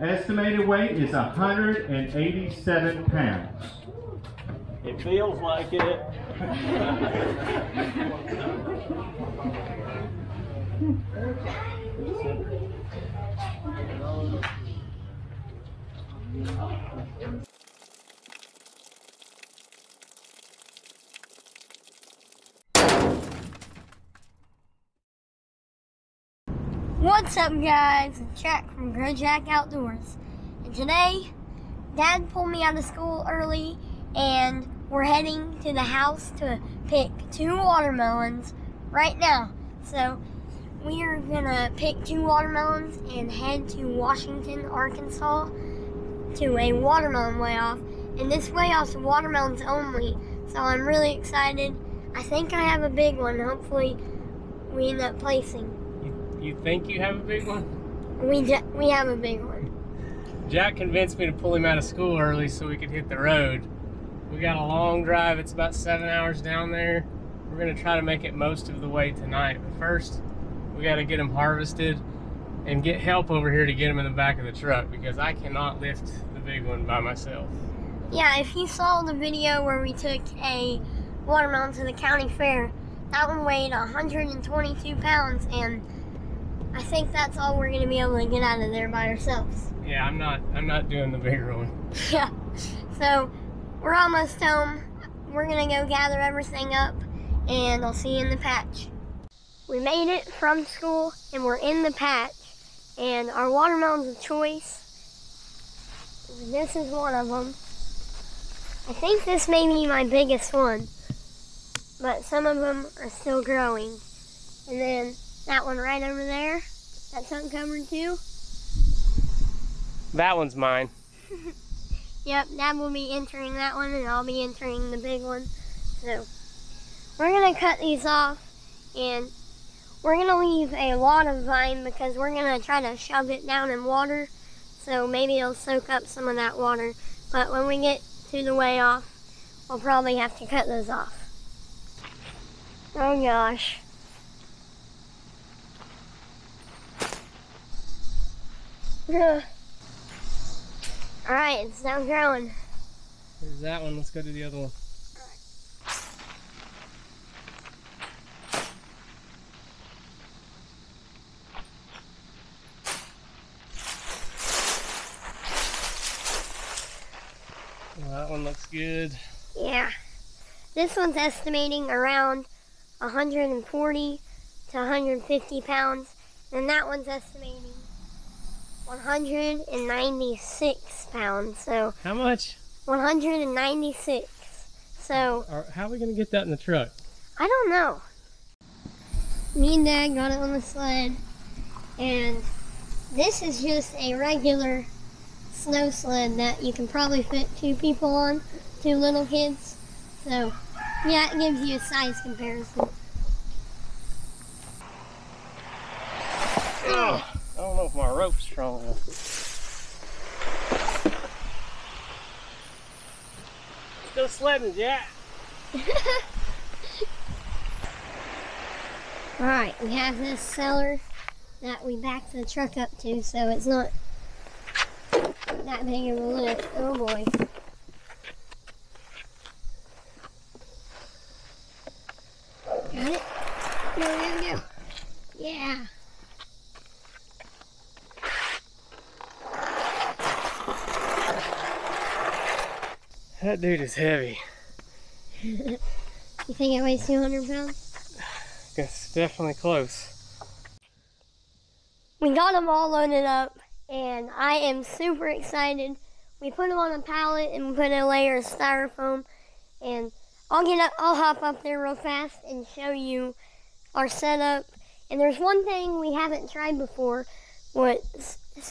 Estimated weight is 187 pounds. It feels like it. What's up guys? It's Jack from Grow Jack Outdoors. And today, Dad pulled me out of school early and we're heading to the house to pick two watermelons right now. So we are gonna pick two watermelons and head to Washington, Arkansas to a watermelon weigh off. And this weigh off's watermelons only. So I'm really excited. I think I have a big one. Hopefully we end up placing. You think you have a big one? We we have a big one. Jack convinced me to pull him out of school early so we could hit the road. We got a long drive. It's about seven hours down there. We're gonna try to make it most of the way tonight. But first, we gotta get him harvested and get help over here to get him in the back of the truck because I cannot lift the big one by myself. Yeah, if you saw the video where we took a watermelon to the county fair, that one weighed 122 pounds, and I think that's all we're gonna be able to get out of there by ourselves. Yeah, I'm not. I'm not doing the bigger one. Yeah. So we're almost home. We're gonna go gather everything up, and I'll see you in the patch. We made it from school, and we're in the patch, and our watermelons of choice. This is one of them. I think this may be my biggest one, but some of them are still growing. And then that one right over there, that's uncovered too. That one's mine. Yep, Dad will be entering that one and I'll be entering the big one. So we're gonna cut these off and we're gonna leave a lot of vine because we're gonna try to shove it down in water. So maybe it'll soak up some of that water. But when we get to the weigh off, we'll probably have to cut those off. Oh gosh. Ugh. All right, it's now growing. There's that one. Let's go to the other one. Well, that one looks good. Yeah. This one's estimating around 140 to 150 pounds, and that one's estimating 196 pounds. So How much? 196. So Or how are we gonna get that in the truck? I don't know. Me and Dad got it on the sled, and this is just a regular snow sled that you can probably fit two people on, two little kids. So, yeah, it gives you a size comparison. Oh, I don't know if my rope's strong enough. Go sledding, Jack. Alright, we have this cellar that we backed the truck up to, so it's not that big of a lift. Oh boy. Got it? Go, go, go. Yeah. That dude is heavy. You think it weighs 200 pounds? It's definitely close. We got them all loaded up, and I am super excited. We put them on a pallet and we put a layer of styrofoam, and I'll get up, I'll hop up there real fast and show you our setup. And there's one thing we haven't tried before, what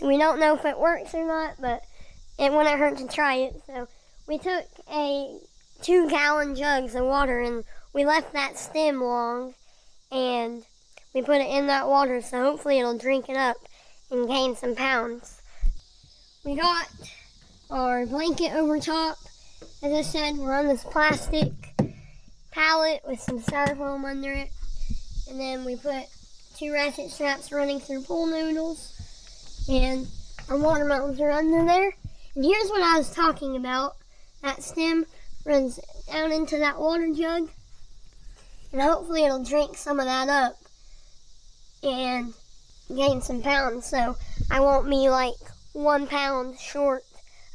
we don't know if it works or not, but it wouldn't hurt to try it. So we took a two gallon jugs of water and we left that stem long and we put it in that water so hopefully it'll drink it up and gain some pounds. We got our blanket over top. As I said, we're on this plastic pallet with some styrofoam under it. And then we put two ratchet straps running through pool noodles. And our watermelons are under there. And here's what I was talking about. That stem runs down into that water jug. And hopefully it'll drink some of that up and gain some pounds. So I won't be like one pound short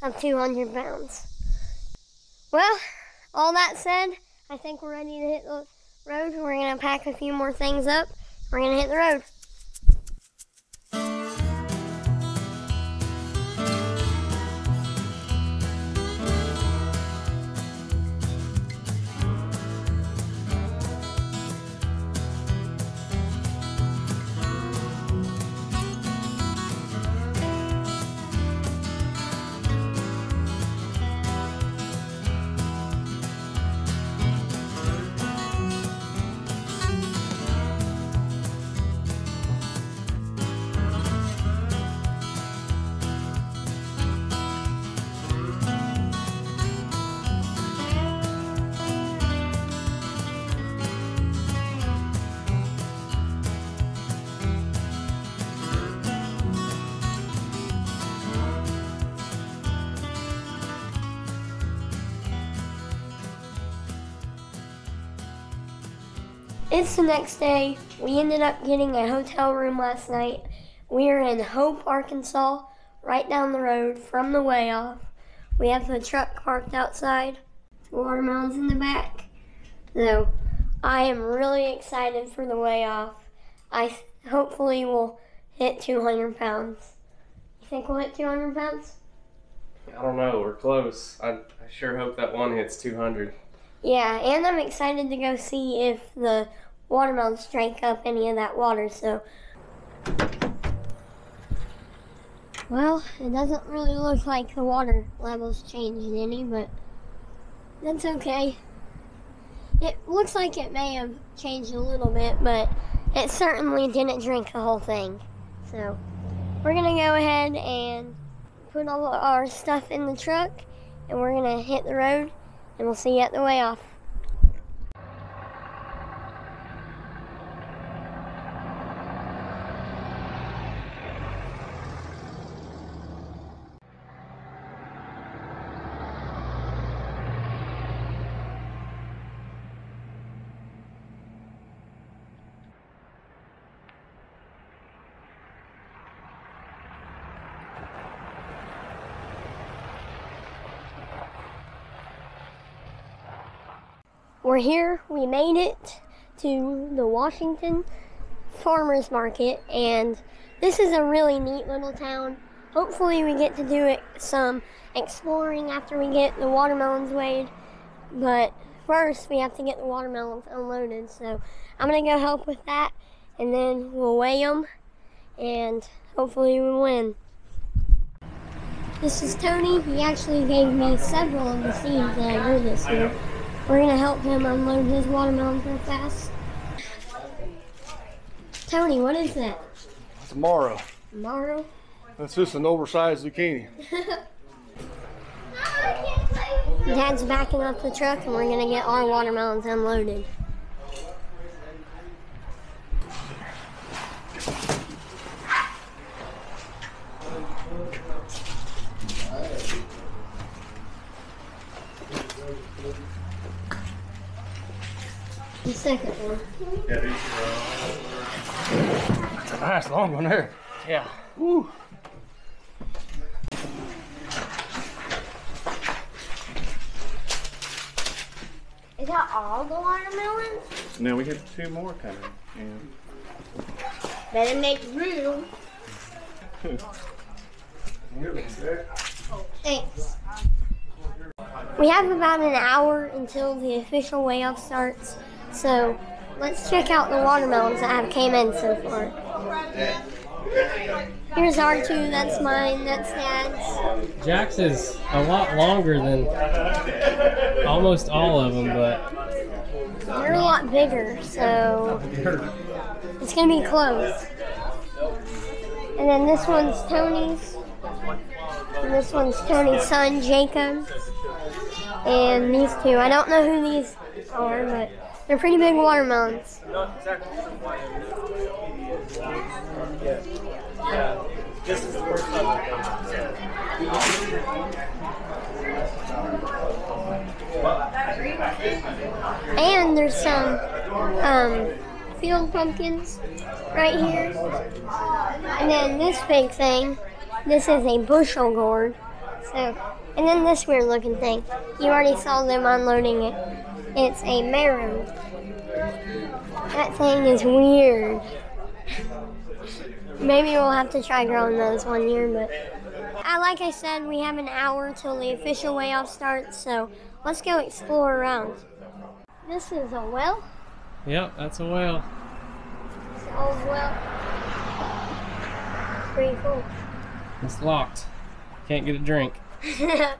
of 200 pounds. Well, all that said, I think we're ready to hit the road. We're going to pack a few more things up. We're going to hit the road. It's the next day. We ended up getting a hotel room last night. We are in Hope, Arkansas, right down the road from the weigh off. We have the truck parked outside, watermelons in the back. So I am really excited for the weigh off. I hopefully will hit 200 pounds. You think we'll hit 200 pounds? I don't know. We're close. I, I sure hope that one hits 200. Yeah, and I'm excited to go see if the watermelons drank up any of that water, so. Well, it doesn't really look like the water levels changed any, but that's okay. It looks like it may have changed a little bit, but it certainly didn't drink the whole thing. So, we're gonna go ahead and put all our stuff in the truck, and we're gonna hit the road and we'll see you at the weigh off. We're here. We made it to the Washington Farmers Market, and this is a really neat little town. Hopefully, we get to do some exploring after we get the watermelons weighed. But first, we have to get the watermelons unloaded. So I'm gonna go help with that, and then we'll weigh them, and hopefully, we win. This is Tony. He actually gave me several of the seeds that I grew this year. We're gonna help him unload his watermelons real fast. Tony, what is that? Tomorrow. Tomorrow? That's just an oversized zucchini. Dad's backing up the truck and we're gonna get our watermelons unloaded. The second one. That's a nice long one there. Yeah. Woo. Is that all the watermelons? No, we have two more coming. Yeah. Better make room. Thanks. We have about an hour until the official weigh off starts, so let's check out the watermelons that have came in so far. Here's R2, that's mine, that's Dad's. Jack's is a lot longer than almost all of them, but They're a lot bigger, so it's gonna be close. And then this one's Tony's. And this one's Tony's son, Jacob. And these two. I don't know who these are, but they're pretty big watermelons. This is the first time I've. And there's some um, field pumpkins right here. And then this big thing, this is a bushel gourd. So, and then this weird looking thing. You already saw them unloading it. It's a marrow. That thing is weird. Maybe we'll have to try growing those one year, but I, like I said, we have an hour till the official weigh off starts, so let's go explore around. This is a well. Yep, that's a whale. It's an old well. Pretty cool. It's locked. Can't get a drink. the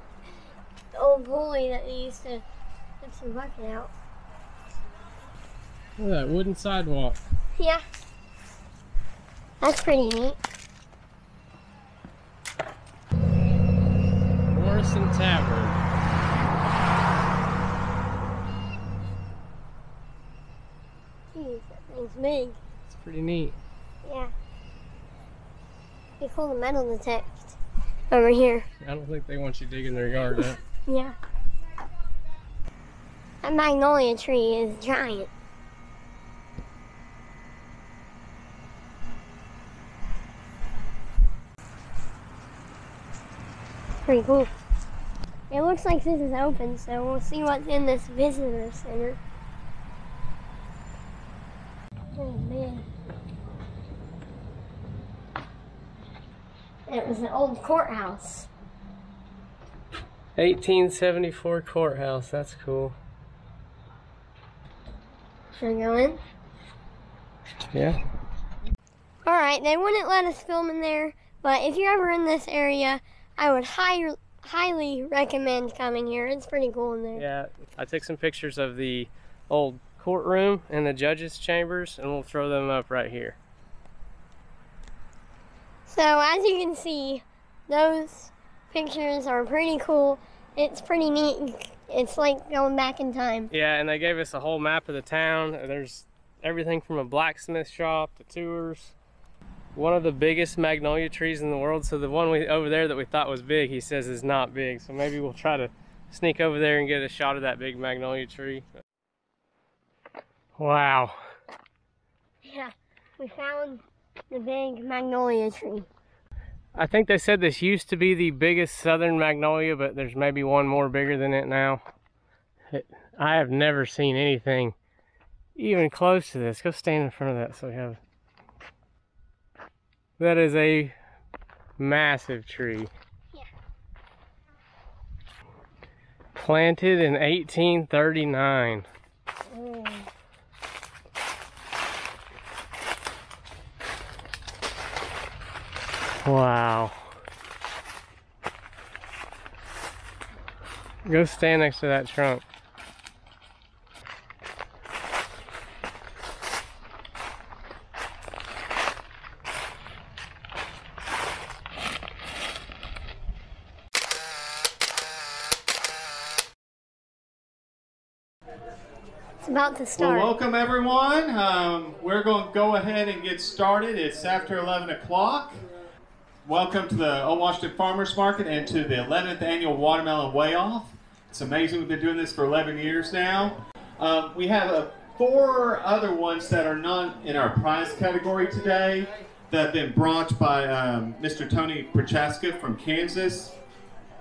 old pulley that they used to some bucket out. Look at that wooden sidewalk. Yeah. That's pretty neat. Morrison Tavern. Jeez, that thing's big. It's pretty neat. Yeah. Be call the metal detect over here. I don't think they want you digging their yard up. Yeah. That magnolia tree is giant. Pretty cool. It looks like this is open, so we'll see what's in this visitor center. Oh man. It was an old courthouse. 1874 courthouse. That's cool. Should I go in? Yeah. Alright, they wouldn't let us film in there, but if you're ever in this area, I would high, highly recommend coming here. It's pretty cool in there. Yeah. I took some pictures of the old courtroom and the judges' chambers, and we'll throw them up right here. So as you can see, those pictures are pretty cool. It's pretty neat. It's like going back in time. Yeah, and they gave us a whole map of the town. There's everything from a blacksmith shop to tours. One of the biggest magnolia trees in the world. So the one we over there that we thought was big, he says is not big. So maybe we'll try to sneak over there and get a shot of that big magnolia tree. Wow. Yeah, we found the big magnolia tree. I think they said this used to be the biggest southern magnolia, but there's maybe one more bigger than it now. It, I have never seen anything even close to this. Go stand in front of that so we have. That is a massive tree. Yeah. Planted in 1839. Oh. Wow. Go stand next to that trunk. It's about to Well, start. welcome everyone. Um, we're going to go ahead and get started. It's after 11 o'clock. Welcome to the Old Washington Farmers Market and to the 11th annual Watermelon Weigh Off. It's amazing we've been doing this for 11 years now. Um, we have uh, four other ones that are not in our prize category today that have been brought by um, Mr. Tony Prochaska from Kansas,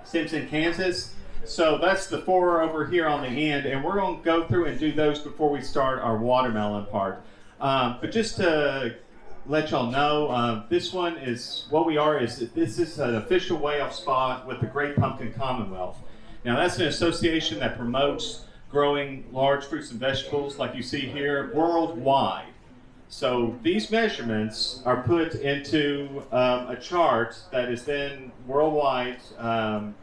Simpson, Kansas. So that's the four over here on the end, and we're going to go through and do those before we start our watermelon part. Um, but just to let y'all know, uh, this one is what we are is this is an official weigh off spot with the Great Pumpkin Commonwealth. Now that's an association that promotes growing large fruits and vegetables, like you see here, worldwide. So these measurements are put into um, a chart that is then worldwide um,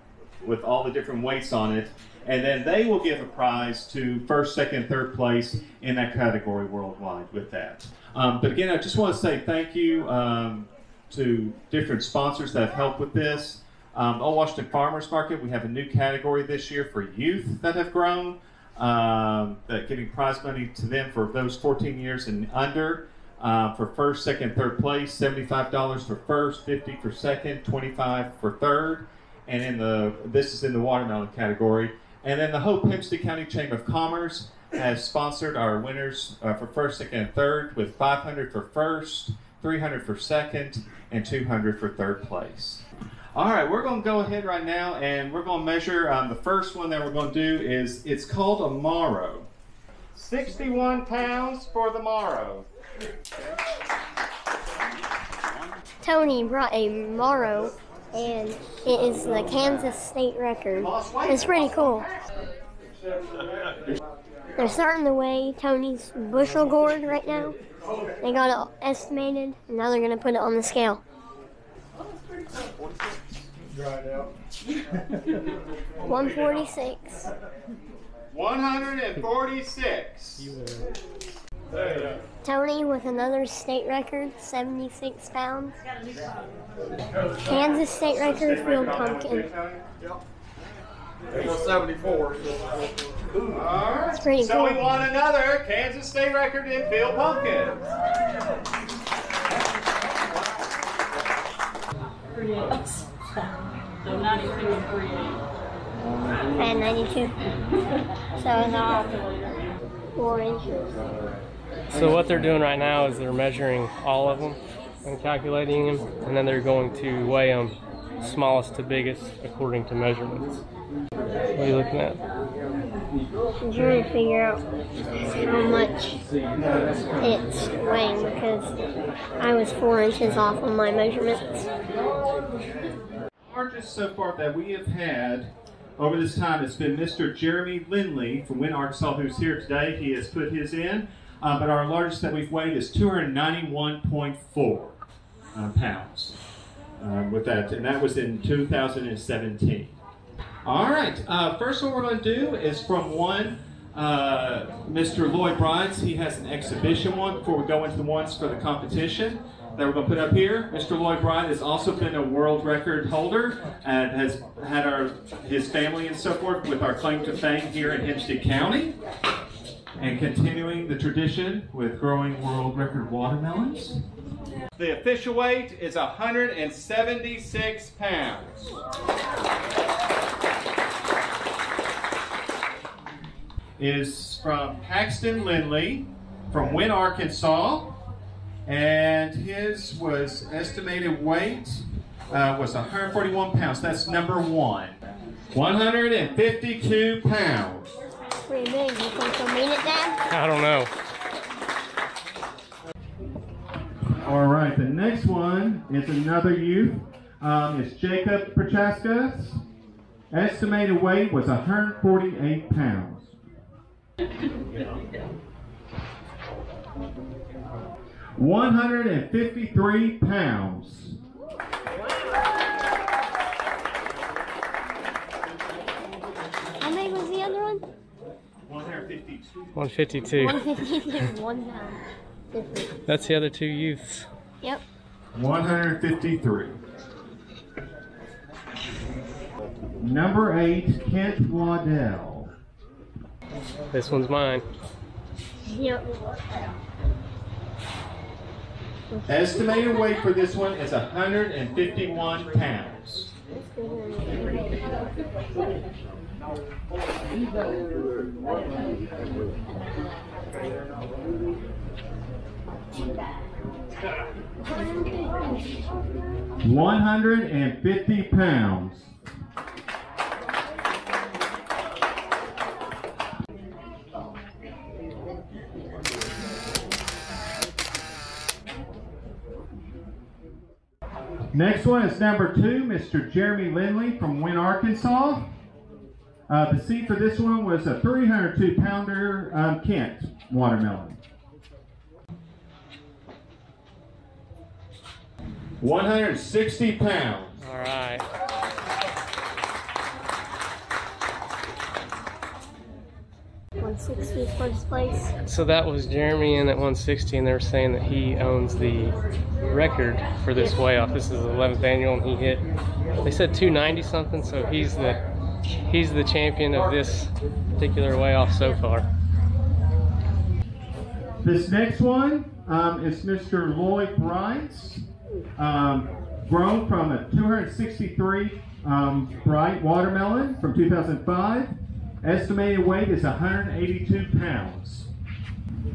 with all the different weights on it, and then they will give a prize to first, second, third place in that category worldwide with that. Um, but again, I just want to say thank you um, to different sponsors that have helped with this. Um, Old Washington Farmers Market, we have a new category this year for youth that have grown, um, that giving prize money to them for those 14 years and under. Uh, for first, second, third place, $75 for first, 50 for second, 25 for third. And in the this is in the watermelon category. And then the Hope Hempstead County Chamber of Commerce has sponsored our winners uh, for first, second, and third with 500 for first, 300 for second, and 200 for third place. All right, we're going to go ahead right now and we're going to measure. Um, the first one that we're going to do is it's called a marrow. 61 pounds for the marrow. Tony brought a marrow, and it is the Kansas state record. It's pretty cool. They're starting to weigh Tony's bushel gourd right now. They got it estimated, and now they're going to put it on the scale. 146. 146. Tony with another state record, 76 pounds. Kansas state record, field pumpkin. It's 74. Alright. It's pretty so we won another Kansas State record in field pumpkin. So 92 and 38. And 92. So it's four inches. So what they're doing right now is they're measuring all of them and calculating them, and then they're going to weigh them smallest to biggest according to measurements. What are you looking at? I'm trying to figure out how much it's weighing because I was four inches off on my measurements. largest so far that we have had over this time has been Mr. Jeremy Lindley from Wynne, Arkansas, who's here today. He has put his in, uh, but our largest that we've weighed is 291.4 uh, pounds uh, with that, and that was in 2017. All right, uh, first what we're going to do is from one uh, Mr. Lloyd Brights. He has an exhibition one before we go into the ones for the competition that we're going to put up here. Mr. Lloyd Bright has also been a world record holder and has had our his family and so forth with our claim to fame here in Hempstead County. And continuing the tradition with growing world record watermelons. The official weight is 176 pounds. Is from Paxton Lindley from Wynne, Arkansas and his was estimated weight uh, was 141 pounds. That's number one. 152 pounds. Pretty big. You think he'll meet it, Dad? I don't know. All right, the next one is another youth. Um, it's Jacob Prochaska. Estimated weight was 148 pounds. One hundred and fifty-three pounds. How big was the other one? One hundred fifty-two. 152. 150 one pound. Fifty. That's the other two youths. Yep. 153. Number eight, Kent Waddell. This one's mine. Yep. Estimated weight for this one is 151 pounds. One hundred and fifty pounds. Next one is number two, Mr. Jeremy Lindley from Wynne, Arkansas. Uh, the seed for this one was a 302 pounder um, Kent watermelon. 160 pounds. All right. One sixty first place. So that was Jeremy in at 160, and they were saying that he owns the record for this weigh off. This is the 11th annual, and he hit. They said 290 something, so he's the he's the champion of this particular weigh off so far. This next one um, is Mr. Lloyd Brights, um, grown from a 263 um, bright watermelon from 2005. Estimated weight is 182 pounds.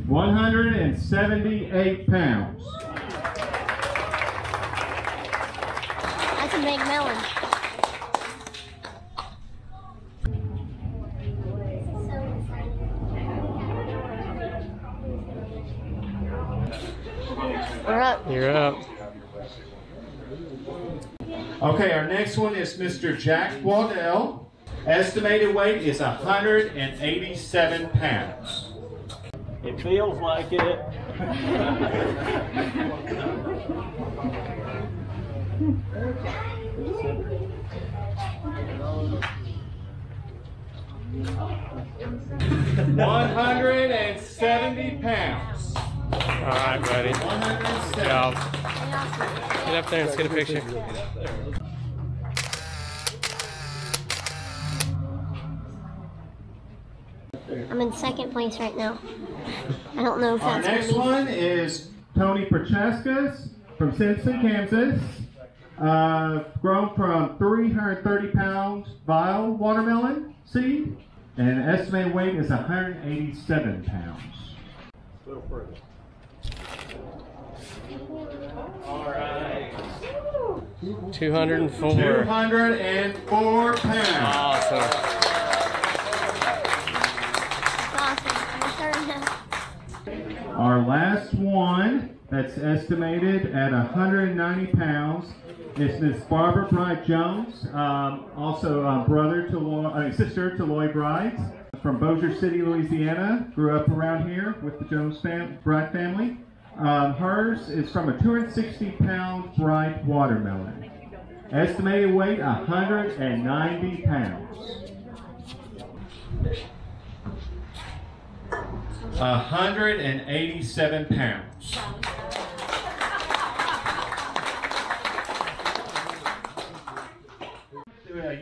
178 pounds. That's a big melon. We're up. You're up. Okay, our next one is Mr. Jack Waddell. Estimated weight is 187 pounds. It feels like it. One hundred and seventy pounds. All right, buddy. One hundred Good job. Get up there and let's get a picture. I'm in second place right now. I don't know if Our that's next gonna one is Tony Prochaska from Simpson, Kansas. Uh, grown from 330 pound vial watermelon seed, and estimated weight is 187 pounds. All right. 204. 204 pounds. Awesome. awesome. My turn now. Our last one that's estimated at 190 pounds is Miss Barbara Bright Jones, um, also uh, brother to Lo- uh, sister to Lloyd Bright from Bossier City, Louisiana. Grew up around here with the Jones fam- Bright family. Um, hers is from a 260 pound Bright watermelon. Estimated weight 190 pounds. 187 pounds.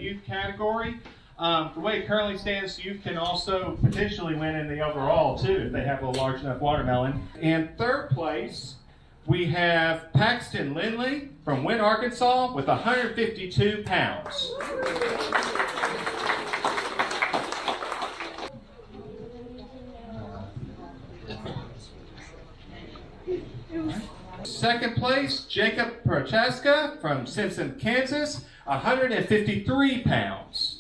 Youth category. Um, the way it currently stands, you can also potentially win in the overall too if they have a large enough watermelon. In third place, we have Paxton Lindley from Wynne, Arkansas, with 152 pounds. Second place, Jacob Prochaska from Simpson, Kansas, 153 pounds.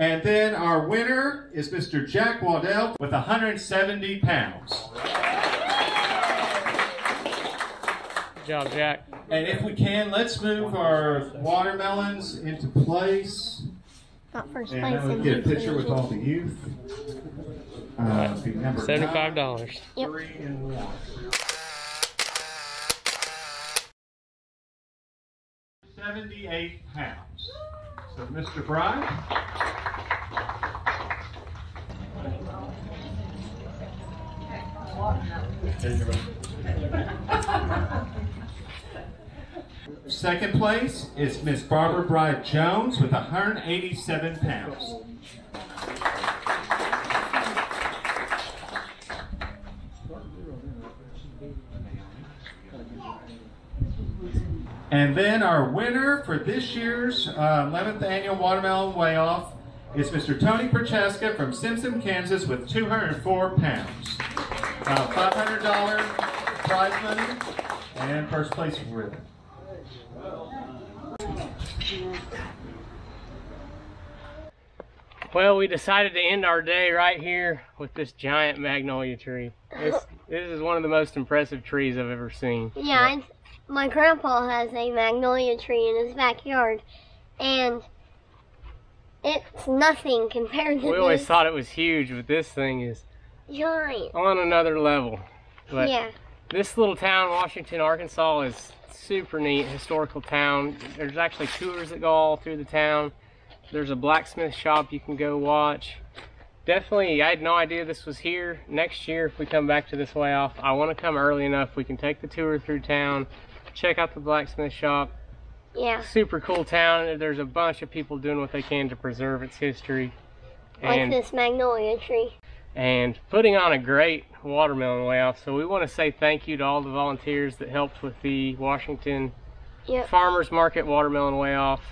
And then our winner is Mr. Jack Waddell with 170 pounds. Good job, Jack. And if we can, let's move our watermelons into place. Not first And place. then we'll get a picture with all the youth. Uh, be number Seventy-five nine, dollars. Yep. Three and one. Seventy-eight pounds. So, Mr. Bright. Second place is Miss Barbara Bright Jones with 187 pounds. And then our winner for this year's uh, 11th annual Watermelon Weigh-Off is Mr. Tony Prochaska from Simpson, Kansas with 204 pounds. Uh, $500 prize money and first place ribbon. Well, we decided to end our day right here with this giant magnolia tree. This, this is one of the most impressive trees I've ever seen. Yeah, I, my grandpa has a magnolia tree in his backyard, and it's nothing compared to We always this thought it was huge, but this thing is giant. on another level. But yeah, this little town, Washington, Arkansas, is super neat, historical town. There's actually tours that go all through the town. There's a blacksmith shop you can go watch. Definitely, I had no idea this was here. Next year, if we come back to this weigh off, I want to come early enough. We can take the tour through town, check out the blacksmith shop. yeah. Super cool town. There's a bunch of people doing what they can to preserve its history. like and this magnolia tree. And putting on a great watermelon off. So we want to say thank you to all the volunteers that helped with the Washington Yep. Farmers Market watermelon weigh off.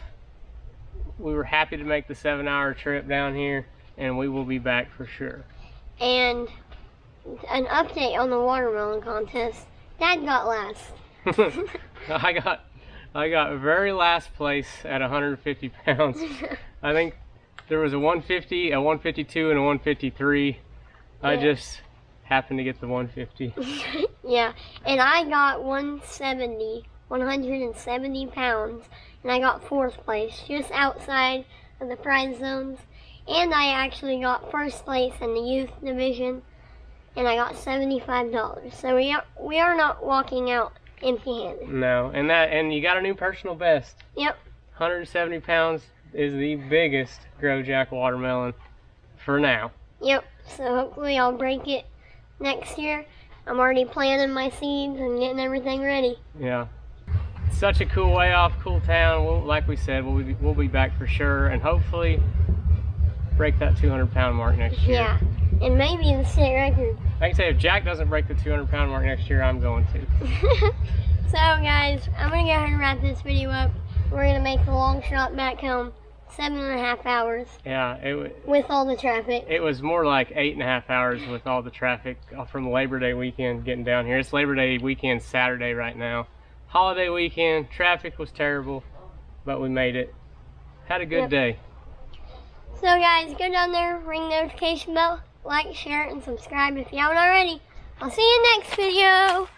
We were happy to make the seven hour trip down here and we will be back for sure. And an update on the watermelon contest. Dad got last. I got I got very last place at 150 pounds. I think there was a 150, a 152, and a 153. I Yeah. just happened to get the 150. yeah, and I got 170, 170 pounds, and I got fourth place, just outside of the prize zones. And I actually got first place in the youth division, and I got $75. So we are, we are not walking out empty-handed. No, and that and you got a new personal best. Yep. 170 pounds is the biggest Grow Jack watermelon for now. Yep. So hopefully I'll break it next year. I'm already planting my seeds and getting everything ready. Yeah. Such a cool weigh off, cool town. We'll, like we said, we'll be, we'll be back for sure, and hopefully break that 200 pound mark next year. Yeah. And maybe the state record. I can say if Jack doesn't break the 200 pound mark next year, I'm going to. so guys, I'm gonna go ahead and wrap this video up. We're gonna make the long shot back home. Seven and a half hours Yeah, it with all the traffic. it was more like eight and a half hours with all the traffic uh, from Labor Day weekend getting down here. It's Labor Day weekend Saturday right now. Holiday weekend, traffic was terrible, but we made it. Had a good Yep. day. So guys, go down there, ring the notification bell, like, share, and subscribe if you haven't already. I'll see you next video.